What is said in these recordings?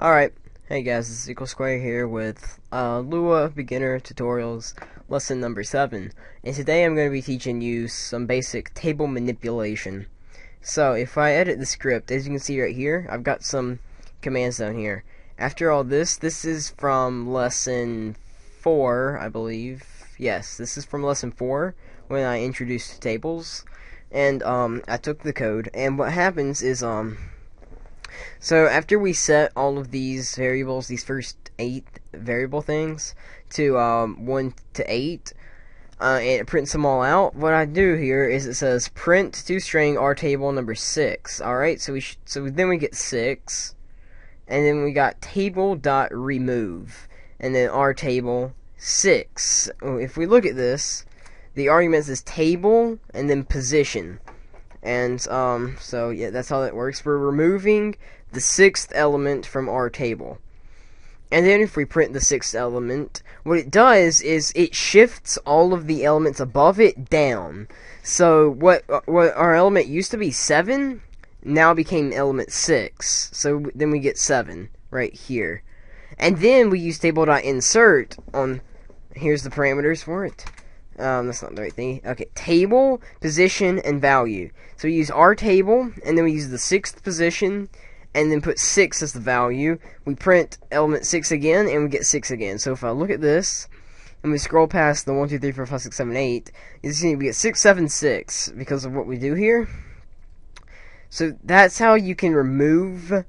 Alright, hey guys, this is TheCoolSquare here with uh, Lua Beginner Tutorials lesson number 7. And today I'm going to be teaching you some basic table manipulation. So, if I edit the script, as you can see right here, I've got some commands down here. After all this, this is from lesson 4, I believe. Yes, this is from lesson 4, when I introduced tables. And, um, I took the code, and what happens is, um, so after we set all of these variables, these first eight variable things, to um, 1 to 8, uh, and it prints them all out, what I do here is it says print to string our table number 6. Alright, so we so then we get 6, and then we got table dot remove, and then our table 6. If we look at this, the arguments is table and then position. And um, so yeah, that's how that works. We're removing the sixth element from our table. And then if we print the sixth element, what it does is it shifts all of the elements above it down. So what what our element used to be 7 now became element 6. So then we get 7 right here. And then we use table.insert on here's the parameters for it. Um, that's not the right thing. Okay, table, position, and value. So we use our table, and then we use the sixth position, and then put 6 as the value. We print element 6 again, and we get 6 again. So if I look at this, and we scroll past the 1, 2, 3, 4, 5, 6, 7, 8, you see we get 6, 7, 6 because of what we do here. So that's how you can remove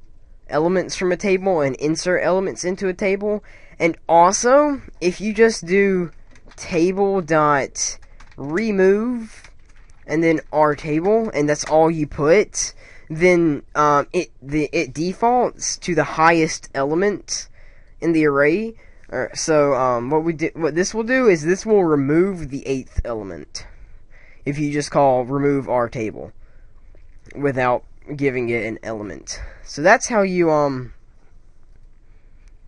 elements from a table and insert elements into a table. And also, if you just do table dot remove and then our table and that's all you put. Then um, it the it defaults to the highest element in the array. So um, what we did what this will do is this will remove the eighth element if you just call remove our table without giving it an element. So that's how you um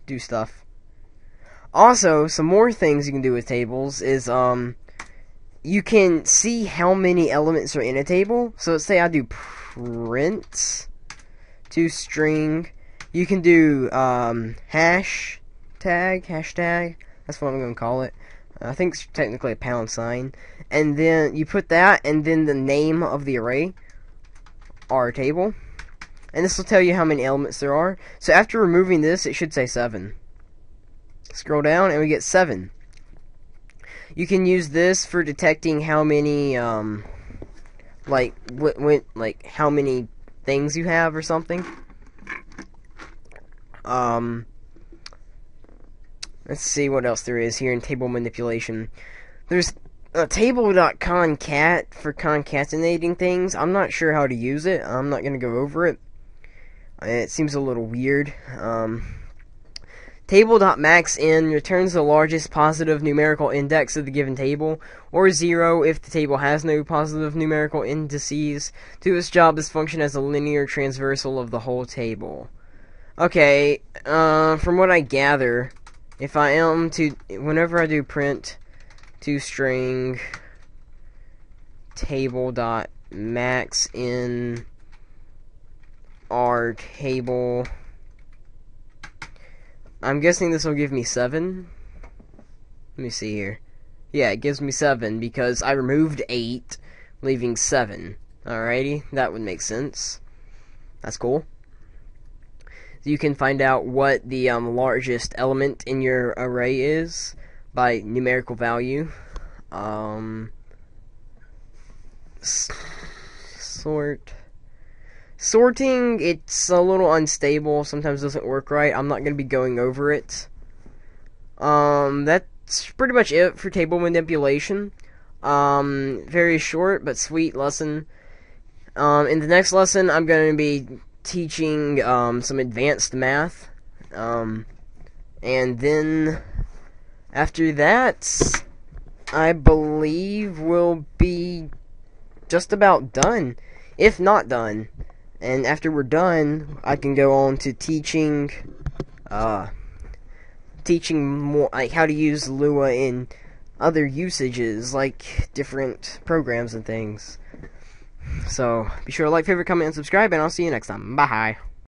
do stuff also, some more things you can do with tables is um you can see how many elements are in a table. So let's say I do print to string. You can do um, hash tag, hashtag. That's what I'm going to call it. I think it's technically a pound sign. And then you put that and then the name of the array, our table. And this will tell you how many elements there are. So after removing this, it should say 7. Scroll down and we get 7. You can use this for detecting how many, um, like, what, what, like, how many things you have or something. Um, let's see what else there is here in table manipulation. There's a table.concat for concatenating things. I'm not sure how to use it. I'm not going to go over it. It seems a little weird. Um, Table.maxn returns the largest positive numerical index of the given table, or 0 if the table has no positive numerical indices. To its job, this function as a linear transversal of the whole table. Okay, uh, from what I gather, if I am to, whenever I do print to string table dot maxn our table I'm guessing this will give me 7. Let me see here. Yeah, it gives me 7 because I removed 8, leaving 7. Alrighty, that would make sense. That's cool. You can find out what the um, largest element in your array is by numerical value. Um, sort Sorting, it's a little unstable, sometimes doesn't work right. I'm not going to be going over it. Um, that's pretty much it for table manipulation. Um, very short but sweet lesson. Um, in the next lesson, I'm going to be teaching um, some advanced math. Um, and then after that, I believe we'll be just about done, if not done and after we're done, I can go on to teaching, uh, teaching more, like, how to use Lua in other usages, like different programs and things. So, be sure to like, favorite, comment, and subscribe, and I'll see you next time. Bye.